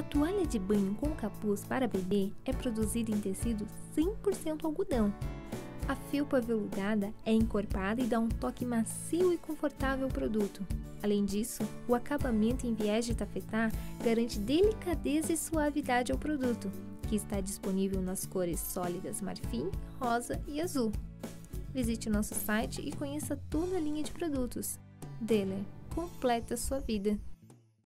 A toalha de banho com capuz para bebê é produzida em tecido 100% algodão. A felpa veludada é encorpada e dá um toque macio e confortável ao produto. Além disso, o acabamento em viés de tafetá garante delicadeza e suavidade ao produto, que está disponível nas cores sólidas marfim, rosa e azul. Visite o nosso site e conheça toda a linha de produtos. Deller, completa sua vida.